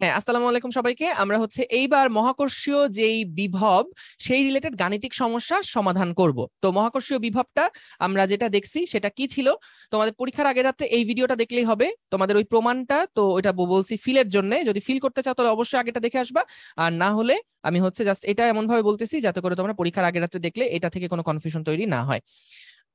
হ্যাঁ আসসালামু আলাইকুম সবাইকে। আমরা হচ্ছে এইবার মহাকর্ষীয় যেই বিভব, সেই রিলেটেড গাণিতিক সমস্যার সমাধান করব। তো মহাকর্ষীয় বিভবটা আমরা যেটা দেখছি সেটা কি ছিল? তোমাদের পরীক্ষার আগের রাত্রে এই ভিডিওটা দেখলেই হবে। তোমাদের ওই প্রমাণটা, তো ওইটা বলছি ফিলের জন্য। যদি ফিল করতে চাও তাহলে অবশ্যই আগেটা দেখে আসবা। আর না হলে আমি হচ্ছে জাস্ট এটা এমন ভাবে বলতেছি যাতে করে তোমরা পরীক্ষার আগের রাত্রে দেখলে এটা থেকে কোনো কনফিউশন তৈরি না হয়।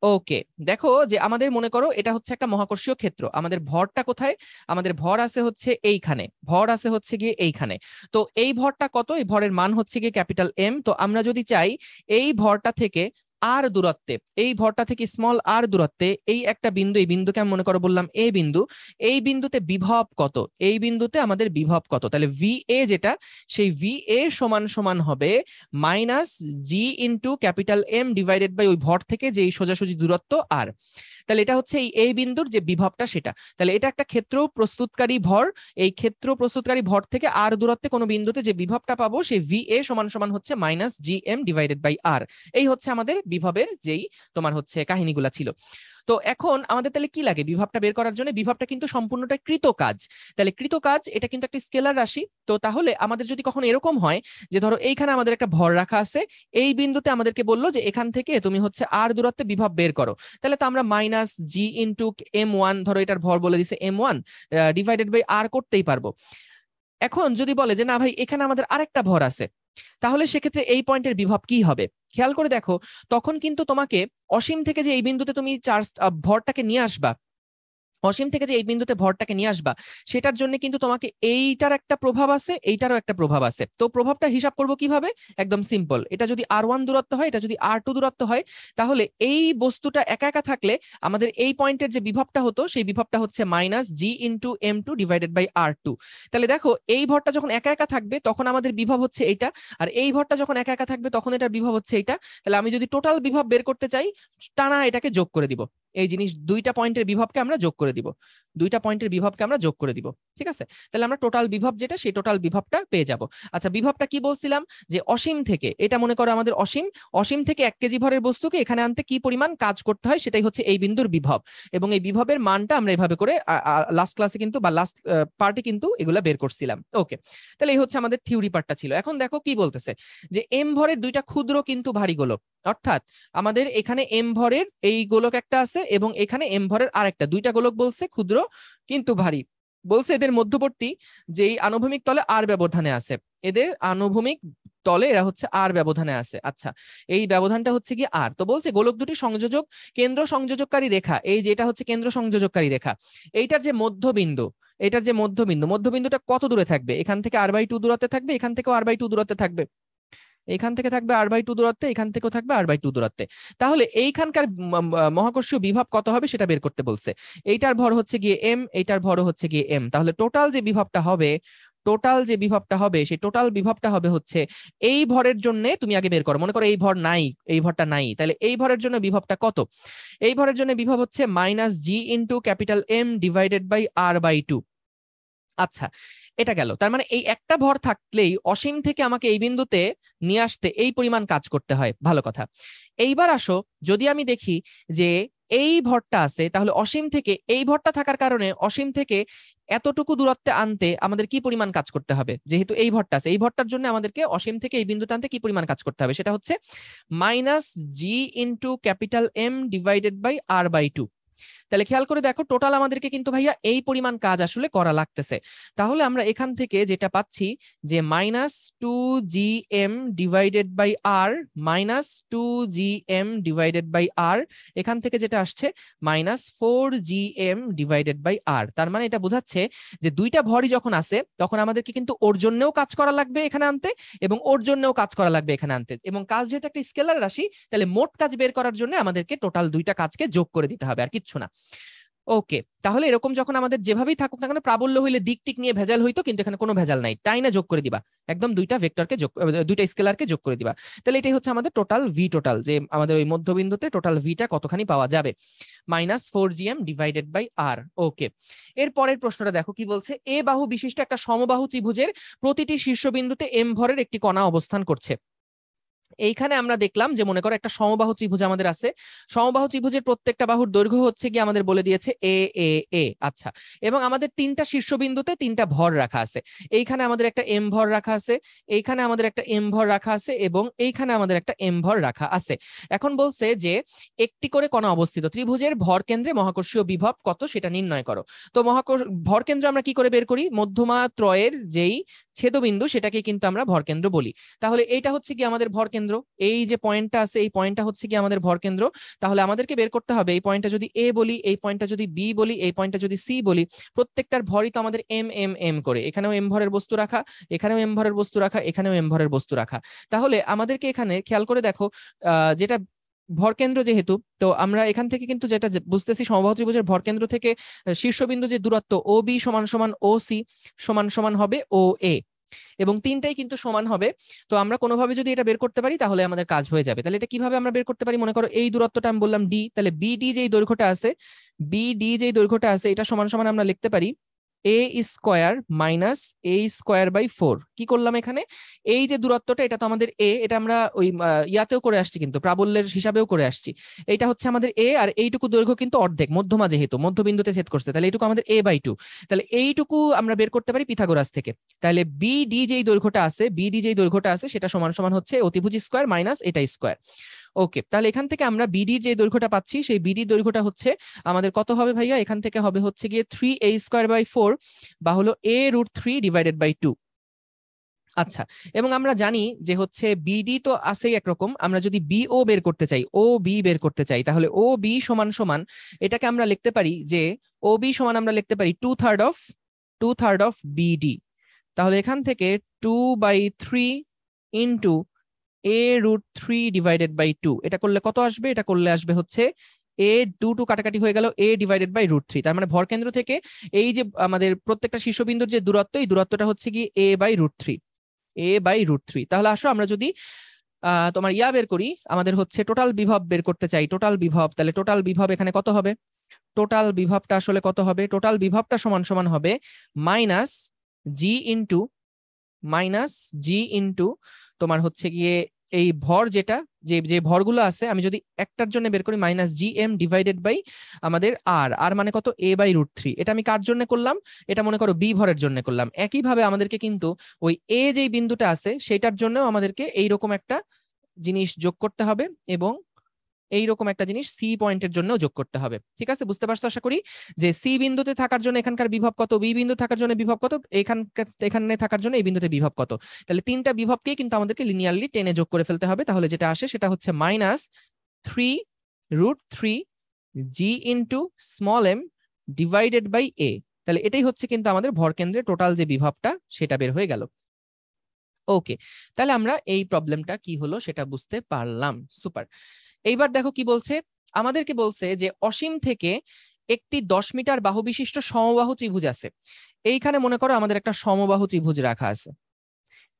ওকে, দেখো যে আমাদের মনে করো এটা হচ্ছে একটা মহাকর্ষীয় ক্ষেত্র। আমাদের ভরটা কোথায়? আমাদের ভর আছে হচ্ছে এইখানে। ভর আছে হচ্ছে গিয়ে এইখানে। তো এই ভরটা কত? এই ভরের মান হচ্ছে গিয়ে ক্যাপিটাল এম তো আমরা যদি চাই এই ভরটা থেকে আর দূরত্বে, এই ভরটা থেকে স্মল আর দূরত্বে, এই একটা বিন্দু, এই বিন্দুকে আমি মনে করো বললাম এ বিন্দু, এই বিন্দুতে বিভব কত? এই বিন্দুতে আমাদের বিভব কত? তাহলে ভি এ যেটা, সেই ভি এ সমান সমান হবে minus G into capital M divided by ওই ভর থেকে যে সোজাসুজি দূরত্ব আর তাহলে এটা হচ্ছে এই এ বিন্দুর যে বিভবটা সেটা। তাহলে এটা একটা ক্ষেত্র প্রস্তুতকারী ভর, এই ক্ষেত্র প্রস্তুতকারী ভর থেকে আর দূরত্বে কোনো বিন্দুতে যে বিভবটা পাবো সেই ভি এ সমান সমান হচ্ছে minus G M divided by R এই হচ্ছে আমাদের বিভবের যেই তোমার হচ্ছে কাহিনীগুলা ছিল। তো এখন আমাদের তাহলে কি লাগে বিভবটা বের করার জন্য? বিভবটা কিন্তু সম্পূর্ণটা কৃত কাজ তাহলে কৃত কাজ এটা কিন্তু একটা স্কেলার রাশি। তো তাহলে আমাদের যদি কখনো এরকম হয় যে ধরো এইখানে আমাদের একটা ভর রাখা আছে, এই বিন্দুতে আমাদেরকে বলল যে এখান থেকে তুমি হচ্ছে আর দূরত্বে বিভব বের করো। তাহলে তো আমরা minus G into M one ধরো এটার ভর বলে দিছে M one divided by R করতেই পারব। এখন যদি বলে যে না ভাই, এখানে আমাদের আরেকটা ভর আছে তাহলে সেক্ষেত্রে এই পয়েন্টের বিভব কি হবে? খেয়াল করে দেখো, তখন কিন্তু তোমাকে অসীম থেকে যে এই বিন্দুতে তুমি চার্জ ভরটাকে নিয়ে আসবা অসীম থেকে যে এই বিন্দুতে ভরটাকে নিয়ে আসবা, সেটার জন্য কিন্তু তোমাকে এইটার একটা প্রভাব আছে, এইটারও একটা প্রভাব আছে। তো প্রভাবটা হিসাব করব কীভাবে? একদম সিম্পল এটা যদি আর ওয়ান দূরত্ব হয়, এটা যদি আর টু দূরত্ব হয়, তাহলে এই বস্তুটা একা একা থাকলে আমাদের এই পয়েন্টের যে বিভবটা হতো, সেই বিভবটা হচ্ছে minus G into M two divided by R two তাহলে দেখো, এই ভরটা যখন একা একা থাকবে, তখন আমাদের বিভব হচ্ছে এইটা, আর এই ভরটা যখন একা একা থাকবে, তখন এটার বিভব হচ্ছে এইটা। তাহলে আমি যদি টোটাল বিভব বের করতে চাই, টানা এটাকে যোগ করে দিব। এই জিনিস দুইটা পয়েন্টের বিভবকে আমরা যোগ করে দিব। দুইটা পয়েন্টের বিভবকে আমরা যোগ করে দিব, ঠিক আছে? তাহলে আমরা টোটাল বিভব যেটা, সেই টোটাল বিভবটা পেয়ে যাব। আচ্ছা বিভবটা কি বলছিলাম? যে অসীম থেকে, এটা মনে করো আমাদের অসীম। অসীম থেকে এক কেজি ভরের বস্তুকে এখানে আনতে কি পরিমাণ কাজ করতে হয় সেটাই হচ্ছে এই বিন্দুর বিভব। এবং এই বিভবের মানটা আমরা এভাবে করে লাস্ট ক্লাসে কিন্তু বা লাস্ট পার্টে কিন্তু এগুলা বের করছিলাম। ওকে তাহলে এই হচ্ছে আমাদের থিওরি পার্টটা ছিল। এখন দেখো কি বলতেছে? যে এম ভরের দুইটা ক্ষুদ্র কিন্তু ভারী গোলক অর্থাৎ আমাদের এখানে এম ভরের এই গোলক একটা আছে এবং এখানে এম ভরের আরেকটা। দুইটা গোলক বলছে ক্ষুদ্র কিন্তু ভারী। বলছে এদের মধ্যবর্তী যেই আনুভূমিক তলে আর ব্যবধানে আছে। এদের আনুভূমিক তলে এরা হচ্ছে আর ব্যবধানে আছে। আচ্ছা এই ব্যবধানটা হচ্ছে কি আর তো বলছে গোলক দুটি সংযোজক, কেন্দ্র সংযোজককারী রেখা, এই যেটা হচ্ছে কেন্দ্র সংযোজককারী রেখা, এইটার যে মধ্যবিন্দু, এটার যে মধ্যবিন্দু, মধ্যবিন্দুটা কত দূরে থাকবে? এখান থেকে আর বাই টু দূরত্বে থাকবে, এখান থেকেও আর বাই টু দূরত্বে থাকবে। এখান থেকে থাকবে আর বাই টু দূরত্বে, এখান থেকেও থাকবে আর বাই টু দূরত্বে। তাহলে এইখানকার মহাকর্ষীয় বিভব কত হবে সেটা বের করতে বলছে। এইটার ভর হচ্ছে গিয়ে এম এইটার ভর হচ্ছে গিয়ে এম তাহলে টোটাল যে বিভবটা হবে টোটাল যে বিভবটা হবে, সেই টোটাল বিভবটা হবে হচ্ছে এই ভরের জন্য তুমি আগে বের করো। মনে করো এই ভর নাই, এই ভরটা নাই। তাহলে এই ভরের জন্য বিভবটা কত? এই ভরের জন্য বিভব হচ্ছে minus G into capital M divided by R by two আচ্ছা এটা গেল। তার মানে এই একটা ভর থাকলেই অসীম থেকে আমাকে এই বিন্দুতে নিয়ে আসতে এই পরিমাণ কাজ করতে হয়। ভালো কথা। এইবার আসো, যদি আমি দেখি যে এই ভরটা আছে, তাহলে অসীম থেকে এই ভরটা থাকার কারণে অসীম থেকে এতটুকু দূরত্বে আনতে আমাদের কি পরিমাণ কাজ করতে হবে? যেহেতু এই ভরটা আছে, এই ভরটার জন্য আমাদেরকে অসীম থেকে এই বিন্দুতে আনতে কি পরিমাণ কাজ করতে হবে? সেটা হচ্ছে minus G into capital M divided by R by two তাহলে খেয়াল করে দেখো টোটাল আমাদেরকে কিন্তু ভাইয়া এই পরিমাণ কাজ আসলে করা লাগতেছে। তাহলে আমরা এখান থেকে যেটা পাচ্ছি যে minus two G M divided by R minus two G M divided by R এখান থেকে যেটা আসছে minus four G M divided by R তার মানে এটা বোঝাচ্ছে যে দুইটা ভরই যখন আসে, তখন আমাদেরকে কিন্তু ওর জন্যও কাজ করা লাগবে এখানে আনতে এবং ওর জন্যও কাজ করা লাগবে এখানে আনতে। এবং কাজ যেহেতু একটা স্কেলার রাশি, তাহলে মোট কাজ বের করার জন্য আমাদেরকে টোটাল দুইটা কাজকে যোগ করে দিতে হবে আর কিচ্ছু না। ওকে তাহলে এরকম যখন আমাদের যেভাবেই থাকুক না কেন, প্রাবল্য হইলে দিক টিক নিয়ে ভেজাল হইতো, কিন্তু এখানে কোনো ভেজাল নাই। তাই না যোগ করে দিবা। একদম দুইটা ভেক্টরকে যোগ দুইটা স্কেলারকে যোগ করে দিবা। তাহলে এটাই হচ্ছে আমাদের টোটাল ভি টোটাল যে আমাদের ওই মধ্যবিন্দুতে টোটাল ভিটা কতখানি পাওয়া যাবে? Minus four GM divided by R okay এর পরের প্রশ্নটা দেখো কি বলছে? এ বাহু বিশিষ্ট একটা সমবাহু ত্রিভুজের প্রতিটি শীর্ষবিন্দুতে এম ভরের একটি কণা অবস্থান করছে। এইখানে আমরা দেখলাম যে, মনে করো একটা সমবাহু ত্রিভুজ আমাদের আছে। সমবাহু ত্রিভুজের প্রত্যেকটা বাহুর দৈর্ঘ্য হচ্ছে কি আমাদের বলে দিয়েছে এ এ এ আচ্ছা। এবং আমাদের তিনটা শীর্ষবিন্দুতে তিনটা ভর রাখা আছে। এইখানে আমাদের একটা এম ভর রাখা আছে, এইখানে আমাদের একটা এম ভর রাখা আছে এবং এইখানে আমাদের একটা এম ভর রাখা আছে। এখন বলছে যে, একটি করে কণা অবস্থিত, ত্রিভুজের ভর কেন্দ্রে মহাকর্ষীয় বিভব কত সেটা নির্ণয় করো। তো মহাকর্ষ, ভর কেন্দ্র আমরা কি করে বের করি? মধ্যমা ত্রয়ের যেই ছেদবিন্দু সেটাকে কিন্তু আমরা ভরকেন্দ্র বলি। তাহলে এইটা হচ্ছে কি আমাদের ভরকেন্দ্র? এই যে পয়েন্টটা আছে, এই পয়েন্টটা হচ্ছে কি আমাদের ভরকেন্দ্র? তাহলে আমাদেরকে বের করতে হবে, এই পয়েন্টটা যদি এ বলি, এই পয়েন্টটা যদি বি বলি, এই পয়েন্টটা যদি সি বলি, প্রত্যেকটার ভরই তো আমাদের এম এম এম করে। এখানেও এম ভরের বস্তু রাখা, এখানেও এম ভরের বস্তু রাখা, এখানেও এম ভরের বস্তু রাখা। তাহলে আমাদেরকে এখানে খেয়াল করে দেখো যেটা ভরকেন্দ্র যেহেতু, তো আমরা এখান থেকে কিন্তু যেটা বুঝতেছি সমবাহু ত্রিভুজের ভরকেন্দ্র থেকে শীর্ষবিন্দু যে দূরত্ব ও বি সমান সমান ও সি সমান সমান হবে ও এ এবং তিনটাই কিন্তু সমান হবে। তো আমরা কোনোভাবে যদি এটা বের করতে পারি, তাহলে আমাদের কাজ হয়ে যাবে। তাহলে এটা কীভাবে আমরা বের করতে পারি? মনে করো এই দূরত্বটা আমি বললাম ডি তাহলে বিডি যেই দৈর্ঘ্যটা আছে বিডি যেই দৈর্ঘ্যটা আছে, এটা সমান সমান আমরা লিখতে পারি A square minus A square by four কি করলাম এখানে? এই যে দূরত্বটা, এটা তো আমাদের এ এটা আমরা ওই ইয়াতেও করে আসছি কিন্তু, প্রাবল্যের হিসাবেও করে আসছি। এইটা হচ্ছে আমাদের এ আর এইটুকু দৈর্ঘ্য কিন্তু অর্ধেক, মধ্যমা যেহেতু, মধ্যবিন্দুতে ছেদ করছে, তাহলে এইটুকু আমাদের এ বাই টু তাহলে এইটুকু আমরা বের করতে পারি পিথাগোরাস থেকে। তাহলে বিডি যেই দৈর্ঘ্যটা আছে বিডি যেই দৈর্ঘ্যটা আছে, সেটা সমান সমান হচ্ছে অতিভুজ স্কোয়ার মাইনাস এটা স্কোয়ার ওকে তাহলে এখান থেকে আমরা বিডির যে দৈর্ঘ্যটা পাচ্ছি, সেই বিডির দৈর্ঘ্যটা হচ্ছে আমাদের কত হবে ভাইয়া? এখান থেকে হবে হচ্ছে গিয়ে three A square by four বা হলো A root three divided by two আচ্ছা এবং আমরা জানি যে হচ্ছে বিডি তো আছেই একরকম, আমরা যদি বি ও বের করতে চাই ও বি বের করতে চাই, তাহলে ও বি সমান সমান এটাকে আমরা লিখতে পারি যে ও বি সমান আমরা লিখতে পারি two third of two third of BD তাহলে এখান থেকে two by three into A root three divided by two এটা করলে কত আসবে? এটা করলে আসবে হচ্ছে এ টু টু কাটাকাটি হয়ে গেল A divided by root three তার মানে ভর কেন্দ্র থেকে এই যে আমাদের প্রত্যেকটা শীর্ষবিন্দুর যে দূরত্ব, এই দূরত্বটা হচ্ছে কি A by root three A by root three তাহলে আসো আমরা যদি তোমার ইয়া বের করি, আমাদের হচ্ছে টোটাল বিভব বের করতে চাই। টোটাল বিভব, তাহলে টোটাল বিভব এখানে কত হবে? টোটাল বিভবটা আসলে কত হবে? টোটাল বিভবটা সমান সমান হবে minus G into minus G into তোমার হচ্ছে গিয়ে এই ভর যেটা, যে যে ভরগুলো আছে, আমি যদি একটার জন্য বের করি minus G M divided by আমাদের আর আর মানে কত? এ বাই রুট থ্রি এটা আমি কার জন্য করলাম? এটা মনে করো বি ভরের জন্য করলাম। একইভাবে আমাদেরকে কিন্তু ওই এ যেই বিন্দুটা আছে, সেটার জন্যও আমাদেরকে এইরকম একটা জিনিস যোগ করতে হবে এবং এইরকম একটা জিনিস সি পয়েন্টের জন্য যোগ করতে হবে। ঠিক আছে? বুঝতে পারছ আশা করি? যে সি বিন্দুতে থাকার জন্য এখানকার বিভব কত? বি বিন্দু থাকার জন্য বিভব কত? এখানকার, এখানে থাকার জন্য এই বিন্দুতে বিভব কত? তাহলে তিনটা বিভবকেই কিন্তু আমাদেরকে লিনিয়ারলি টেনে যোগ করে ফেলতে হবে। তাহলে যেটা আসে সেটা হচ্ছে minus three root three G into small M divided by A তাহলে এটাই হচ্ছে কিন্তু আমাদের ভরকেন্দ্রের টোটাল যে বিভবটা, সেটা বের হয়ে গেল। ওকে তাহলে আমরা এই প্রবলেমটা কি হলো সেটা বুঝতে পারলাম। সুপার এইবার দেখো কি বলছে? আমাদেরকে বলছে যে অসীম থেকে একটি দশ মিটার বাহু বিশিষ্ট সমবাহু ত্রিভুজ আছে। এইখানে মনে করো আমাদের একটা সমবাহু ত্রিভুজ রাখা আছে।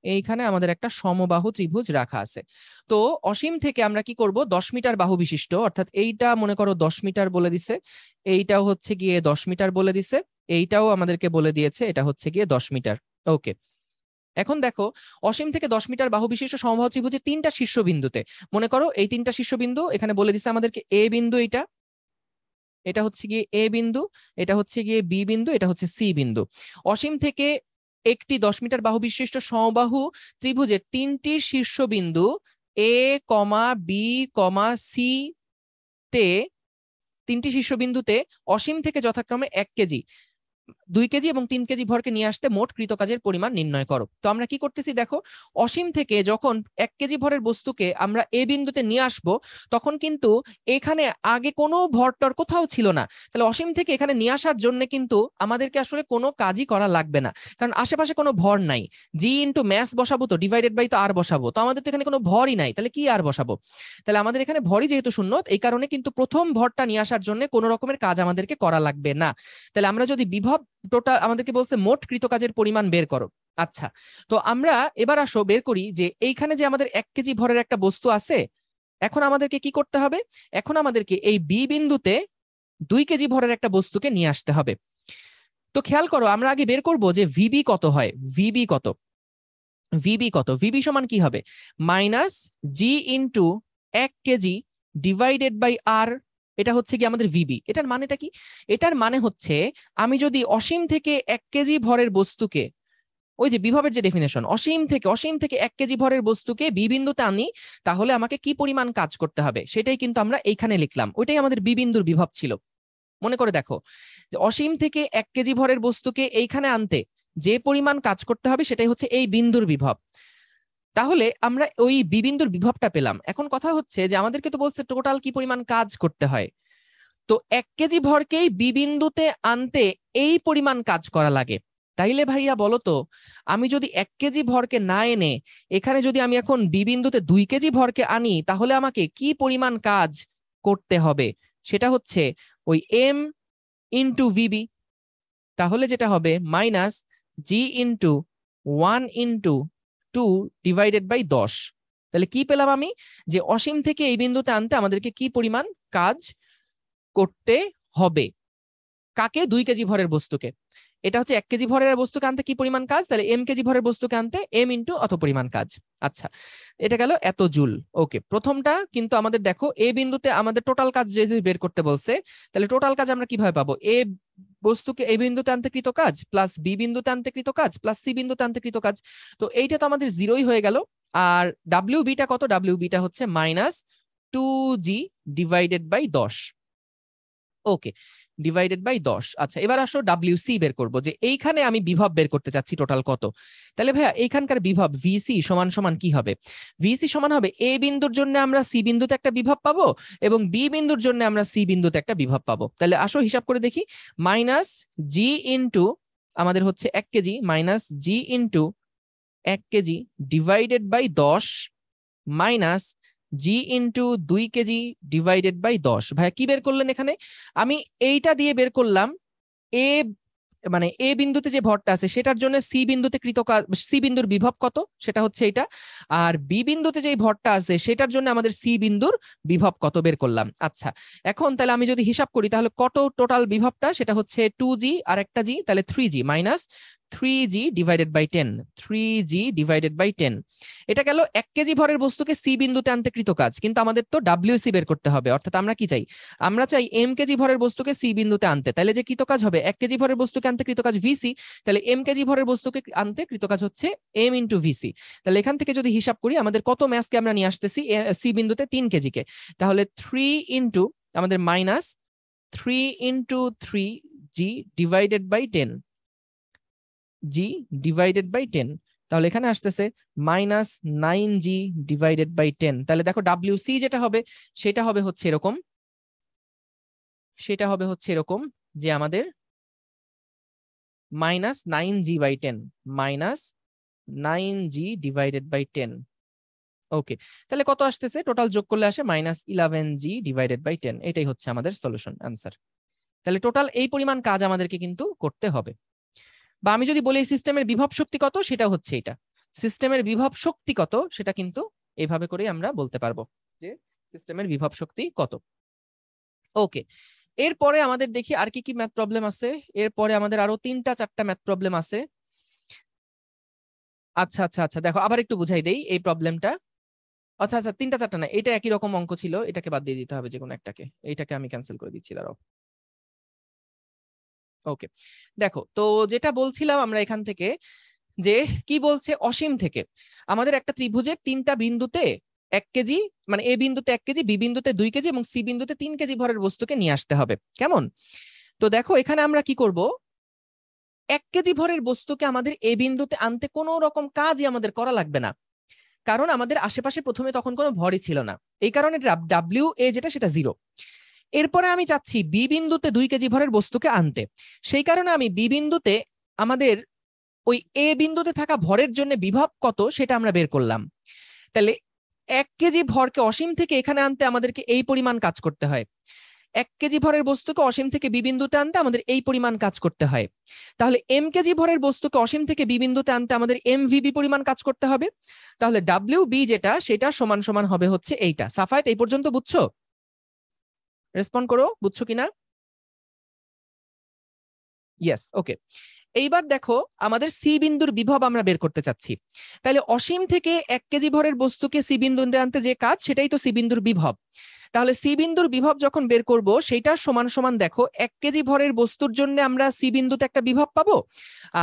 এইখানে আমাদের একটা সমবাহু ত্রিভুজ রাখা আছে। তো অসীম থেকে আমরা কি করব? দশ মিটার বাহু বিশিষ্ট অর্থাৎ এইটা মনে করো দশ মিটার বলে দিছে। এইটাও হচ্ছে গিয়ে দশ মিটার বলে দিছে। এইটাও আমাদেরকে বলে দিয়েছে, এটা হচ্ছে গিয়ে দশ মিটার। ওকে এখন দেখো, অসীম থেকে দশ মিটার বাহু বিশিষ্ট সমবাহু ত্রিভুজের তিনটা শীর্ষবিন্দুতে, মনে করো এই তিনটা শীর্ষবিন্দু এখানে বলে দিচ্ছে আমাদেরকে এ বিন্দু এটা এটা হচ্ছে গিয়ে এ বিন্দু, এটা হচ্ছে গিয়ে বি বিন্দু, এটা হচ্ছে সি বিন্দু। অসীম থেকে একটি দশ মিটার বাহু বিশিষ্ট সমবাহু ত্রিভুজের তিনটি শীর্ষবিন্দু এ কমা বি কমা সি তে তিনটি শীর্ষবিন্দুতে অসীম থেকে যথাক্রমে এক কেজি। দুই কেজি এবং তিন কেজি ভরকে নিয়ে আসতে মোট কৃতকাজের পরিমাণ নির্ণয় করো। তো আমরা কি করতেছি দেখো, অসীম থেকে যখন এক কেজি ভরের বস্তুকে আমরা এ বিন্দুতে নিয়ে আসব, তখন কিন্তু এখানে আগে কোনো ভরটর কোথাও ছিল না। তাহলে অসীম থেকে এখানে নিয়ে আসার জন্য কিন্তু আমাদেরকে আসলে কোনো কাজই করা লাগবে না। কারণ আশেপাশে কোনো ভর নাই। জি ইন্টু ম্যাস বসাবো তো ডিভাইডেড বাই তো আর বসাবো। তো আমাদের তো এখানে কোনো ভরই নাই। তাহলে কি আর বসাবো? তাহলে আমাদের এখানে ভরই যেহেতু শূন্য এই কারণে কিন্তু প্রথম ভরটা নিয়ে আসার জন্য কোনো রকমের কাজ আমাদেরকে করা লাগবে না। তাহলে আমরা যদি বিভব টোটাল আমাদেরকে বলছে মোট কৃতকাজের পরিমাণ বের করো। আচ্ছা তো আমরা এবার আসো বের করি যে এইখানে যে আমাদের এক কেজি ভরের একটা বস্তু আছে, এখন আমাদেরকে কি করতে হবে? এখন আমাদেরকে এই বি বিন্দুতে দুই কেজি ভরের একটা বস্তুকে নিয়ে আসতে হবে। তো খেয়াল করো, আমরা আগে বের করব যে ভিবি কত হয়, ভিবি কত ভিবি কত, ভিবি সমান কি হবে? মাইনাস জি ইন্টু এক কেজি ডিভাইডেড বাই আর এটা হচ্ছে কি আমাদের ভিবি এটার মানেটা কি? এটার মানে হচ্ছে আমি যদি অসীম থেকে এক কেজি ভরের বস্তুকে, ওই যে বিভবের যে ডেফিনেশন অসীম থেকে অসীম থেকে এক কেজি ভরের বস্তুকে বি বিন্দুতে আনি, তাহলে আমাকে কি পরিমাণ কাজ করতে হবে? সেটাই কিন্তু আমরা এইখানে লিখলাম। ওইটাই আমাদের বি বিন্দুর বিভব ছিল। মনে করে দেখো অসীম থেকে এক কেজি ভরের বস্তুকে এইখানে আনতে যে পরিমাণ কাজ করতে হবে সেটাই হচ্ছে এই বিন্দুর বিভব। তাহলে আমরা ওই বিবিন্দুর বিভবটা পেলাম। এখন কথা হচ্ছে যে আমাদেরকে তো বলছে টোটাল কি পরিমাণ কাজ করতে হয়। তো এক কেজি ভরকেই বিবিন্দুতে আনতে এই পরিমাণ কাজ করা লাগে। তাইলে ভাইয়া বলো তো আমি যদি এক কেজি ভরকে না এনে এখানে যদি আমি এখন বিবিন্দুতে দুই কেজি ভরকে আনি, তাহলে আমাকে কি পরিমাণ কাজ করতে হবে? সেটা হচ্ছে ওই এম ইন্টু ভিবি তাহলে যেটা হবে minus G into one into two divided by দশ। তাহলে কি পেলাম আমি? যে অসীম থেকে এই বিন্দুতে আনতে আমাদেরকে কি পরিমাণ কাজ করতে হবে? কাকে? দুই কেজি ভরের বস্তুকে। এটা হচ্ছে এক কেজি ভরের বস্তুকে আনতে কি পরিমাণ কাজ? তাহলে এম কেজি ভরের বস্তুকে আনতে এম ইন্টু অত পরিমাণ কাজ। আচ্ছা এটা গেল এত জুল। ওকে, প্রথমটা কিন্তু আমাদের দেখো, এ বিন্দুতে আমাদের টোটাল কাজ যেহেতু বের করতে বলছে, তাহলে টোটাল কাজ আমরা কীভাবে পাবো? এ বস্তুকে, এ বিন্দুতে আনতে কৃত কাজ প্লাস বি বিন্দুতে আনতে কৃত কাজ প্লাস সি বিন্দুতে আনতে কৃত কাজ। তো এইটা তো আমাদের জিরোই হয়ে গেল। আর ডাব্লিউ বিটা কত? ডাব্লিউ বিটা হচ্ছে minus two G divided by দশ। ওকে ডিভাইডেড বাই দশ। আচ্ছা এবার আসো ডাব্লিউ সি বের করব, যে এইখানে আমি বিভব বের করতে চাচ্ছি টোটাল কত? তাহলে ভাইয়া, এইখানকার বিভব ভিসি সমান সমান কি হবে? ভিসি সমান হবে এ বিন্দুর জন্য আমরা সি বিন্দুতে একটা বিভব পাবো এবং বি বিন্দুর জন্য আমরা সি বিন্দুতে একটা বিভব পাবো। তাহলে আসো হিসাব করে দেখি মাইনাস জি ইন্টু আমাদের হচ্ছে এক কেজি মাইনাস জি ইন্টু এক কেজি ডিভাইডেড বাই দশ মাইনাস জি ইন্টু দুই কেজি ডিভাইডেড বাই দশ। ভাইয়া, কি বের করলেন এখানে? আমি এইটা দিয়ে বের করলাম, এ মানে এ বিন্দুতে যে ভরটা আছে, সেটার জন্য সি বিন্দুতে কৃত সি বিন্দুর বিভব কত? সেটা হচ্ছে এটা আর বি বিন্দুতে যে ভরটা আছে, সেটার জন্য আমাদের সি বিন্দুর বিভব কত বের করলাম? আচ্ছা এখন তাহলে আমি যদি হিসাব করি, তাহলে কত টোটাল বিভবটা? সেটা হচ্ছে টু জি আর একটা জি তাহলে three G minus three G divided by ten three G divided by ten এটা গেল এক কেজি ভরের বস্তুকে সি বিন্দুতে আনতে কৃত কাজ, কিন্তু আমাদের তো ডাব্লিউ সি বের করতে হবে, অর্থাৎ আমরা কি চাই? আমরা চাই এম কেজি ভরের বস্তুকে সি বিন্দুতে আনতে তাহলে যে কৃত কাজ হবে? এক কেজি ভরের বস্তুকে আনতে কৃত কাজ ভিসি তাহলে এম কেজি ভরের বস্তুকে আনতে কৃত কাজ হচ্ছে এম ইন্টু ভিসি তাহলে এখান থেকে যদি হিসাব করি, আমাদের কত ম্যাসকে আমরা নিয়ে আসতেছি? সি বিন্দুতে তিন কেজিকে। তাহলে থ্রি ইন্টু আমাদের minus three into three G divided by ten G divided by ten তাহলে এখানে আসতেছে minus nine G divided by ten তাহলে দেখো ডাব্লিউ সি যেটা হবে, সেটা হবে হচ্ছে এরকম। সেটা হবে হচ্ছে এরকম যে আমাদের minus nine G by ten minus nine G divided by ten okay তাহলে কত আসতেছে? টোটাল যোগ করলে আসে minus eleven G divided by ten এটাই হচ্ছে আমাদের সলিউশন অ্যান্সার তাহলে টোটাল এই পরিমাণ কাজ আমাদেরকে কিন্তু করতে হবে। বা আমি যদি বলি সিস্টেমের বিভব শক্তি কত, সেটা হচ্ছে এটা। সিস্টেমের বিভব শক্তি কত, সেটা কিন্তু এইভাবে করে আমরা বলতে পারব যে সিস্টেমের বিভব শক্তি কত। ওকে এরপরে আমাদের দেখি আর কি কি ম্যাথ প্রবলেম আছে। এরপরে আমাদের আরও তিনটা, চারটা ম্যাথ প্রবলেম আছে। আচ্ছা আচ্ছা আচ্ছা দেখো, আবার একটু বুঝাই দেই এই প্রবলেমটা আচ্ছা আচ্ছা তিনটা, চারটা না, এটা একই রকম অঙ্ক ছিল, এটাকে বাদ দিয়ে দিতে হবে যে কোনো একটাকে। এইটাকে আমি ক্যান্সেল করে দিচ্ছি, দাঁড়াও। ওকে দেখো, তো যেটা বলছিলাম আমরা এখান থেকে যে কি বলছে? অসীম থেকে। আমাদের একটা ত্রিভুজের তিনটা বিন্দুতে এক কেজি মানে এ বিন্দুতে এক কেজি, বি বিন্দুতে দুই কেজি এবং সি বিন্দুতে তিন কেজি ভরের বস্তুকে নিয়ে আসতে হবে। কেমন? তো দেখো, এখানে আমরা কি করব? এক কেজি ভরের বস্তুকে আমাদের এ বিন্দুতে আনতে কোনো রকম কাজই আমাদের করা লাগবে না। কারণ আমাদের আশেপাশে প্রথমে তখন কোনো ভরই ছিল না। এই কারণে ডাব্লিউ এ যেটা, সেটা জিরো এরপরে আমি চাচ্ছি বি বিন্দুতে দুই কেজি ভরের বস্তুকে আনতে। সেই কারণে আমি বি বিন্দুতে আমাদের ওই এ বিন্দুতে থাকা ভরের জন্য বিভব কত সেটা আমরা বের করলাম। তাহলে এক কেজি ভরকে অসীম থেকে এখানে আনতে আমাদেরকে এই পরিমাণ কাজ করতে হয়। এক কেজি ভরের বস্তুকে অসীম থেকে বিবিন্দুতে আনতে আমাদের এই পরিমাণ কাজ করতে হয়। তাহলে এম কেজি ভরের বস্তুকে অসীম থেকে বিবিন্দুতে আনতে আমাদের এম ভিবি পরিমাণ কাজ করতে হবে। তাহলে ডাব্লিউ বি যেটা, সেটা সমান সমান হবে হচ্ছে এইটা। সাফায়েত এই পর্যন্ত বুঝছ? রেসপন্ড করো, বুঝছ কিনা? ইয়েস ওকে এইবার দেখো, আমাদের সি বিন্দুর বিভব আমরা বের করতে চাচ্ছি। তাহলে অসীম থেকে এক কেজি ভরের বস্তুকে সি বিন্দুতে আনতে যে কাজ, সেটাই তো সি বিন্দুর বিভব। তাহলে সি বিন্দুর বিভব যখন বের করব, সেইটার সমান সমান দেখো, এক কেজি ভরের বস্তুর জন্য আমরা সি বিন্দুতে একটা বিভব পাবো,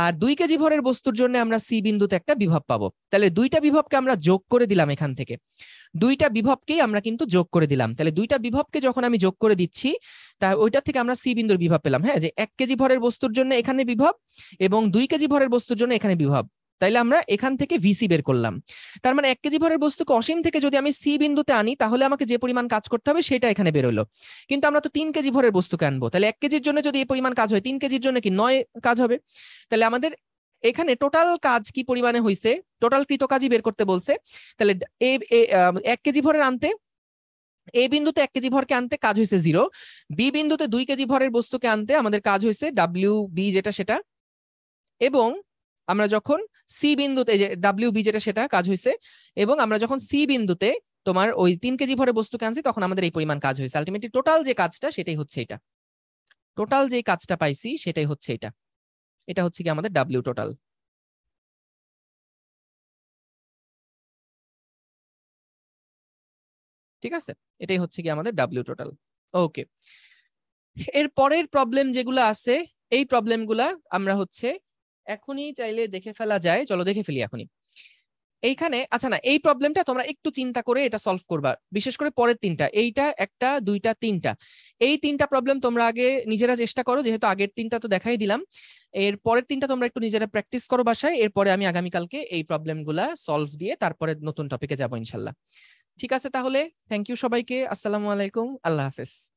আর দুই কেজি ভরের বস্তুর জন্য আমরা সি বিন্দুতে একটা বিভব পাবো। তাহলে দুইটা বিভবকে আমরা যোগ করে দিলাম এখান থেকে। দুইটা বিভবকেই আমরা কিন্তু যোগ করে দিলাম। তাহলে দুইটা বিভবকে যখন আমি যোগ করে দিচ্ছি, তা ওইটা থেকে আমরা সি বিন্দুর বিভব পেলাম হ্যাঁ? যে এক কেজি ভরের বস্তুর জন্য এখানে বিভব এবং দুই কেজি ভরের বস্তুর জন্য এখানে বিভব। তাইলে আমরা এখান থেকে ভিসি বের করলাম। তার মানে এক কেজি ভরের বস্তুকে অসীম থেকে যদি আমি সি বিন্দুতে আনি, তাহলে আমাকে যে পরিমাণ কাজ করতে হবে সেটা এখানে বেরোলো। কিন্তু আমরা তো তিন কেজি ভরের বস্তুকে আনব। তাহলে এক কেজির জন্য যদি এই পরিমাণ কাজ হয়, তিন কেজির জন্য কি নয় কাজ হবে? তাহলে আমাদের এখানে টোটাল কাজ কি পরিমাণে হয়েছে টোটাল কৃত কাজই বের করতে বলছে। তাহলে এক কেজি ভরের আনতে, এ বিন্দুতে এক কেজি ভরকে আনতে কাজ হয়েছে জিরো বি বিন্দুতে দুই কেজি ভরের বস্তুকে আনতে আমাদের কাজ হয়েছে ডাব্লিউ বি যেটা সেটা। এবং আমরা যখন সি বিন্দুতে যে ডাব্লিউ বি যেটা সেটা কাজ হয়েছে এবং আমরা যখন সি বিন্দুতে তোমার ওই তিন কেজি ভরে বস্তুকে আনছি, তখন আমাদের এই পরিমাণ কাজ হয়েছে আলটিমেটলি টোটাল যে কাজটা সেটাই হচ্ছে এটা। টোটাল যে কাজটা পাইছি সেটাই হচ্ছে এটা। এটা হচ্ছে কি আমাদের ডাব্লিউ টোটাল ঠিক আছে? এটাই হচ্ছে কি আমাদের ডাব্লিউ টোটাল ওকে এর পরের প্রবলেম যেগুলো আছে, এই প্রবলেমগুলা আমরা হচ্ছে এখনই চাইলে দেখে ফেলা যায়। চলো দেখে ফেলি এখনই। এইখানে আচ্ছা না, এই প্রবলেমটা তোমরা একটু চিন্তা করে এটা সলভ করবা। বিশেষ করে পরের তিনটা, এইটা, একটা, দুইটা, তিনটা। এই তিনটা প্রবলেম তোমরা আগে নিজেরা চেষ্টা করো, যেহেতু আগের তিনটা তো দেখাই দিলাম। এর পরের তিনটা তোমরা একটু নিজেরা প্র্যাকটিস করো বাসায়, এরপরে আমি আগামীকালকে এই প্রবলেমগুলা সলভ দিয়ে তারপরে নতুন টপিকে যাব ইনশাল্লাহ। ঠিক আছে তাহলে থ্যাংক ইউ সবাইকে, আসসালামু আলাইকুম, আল্লাহ হাফেজ।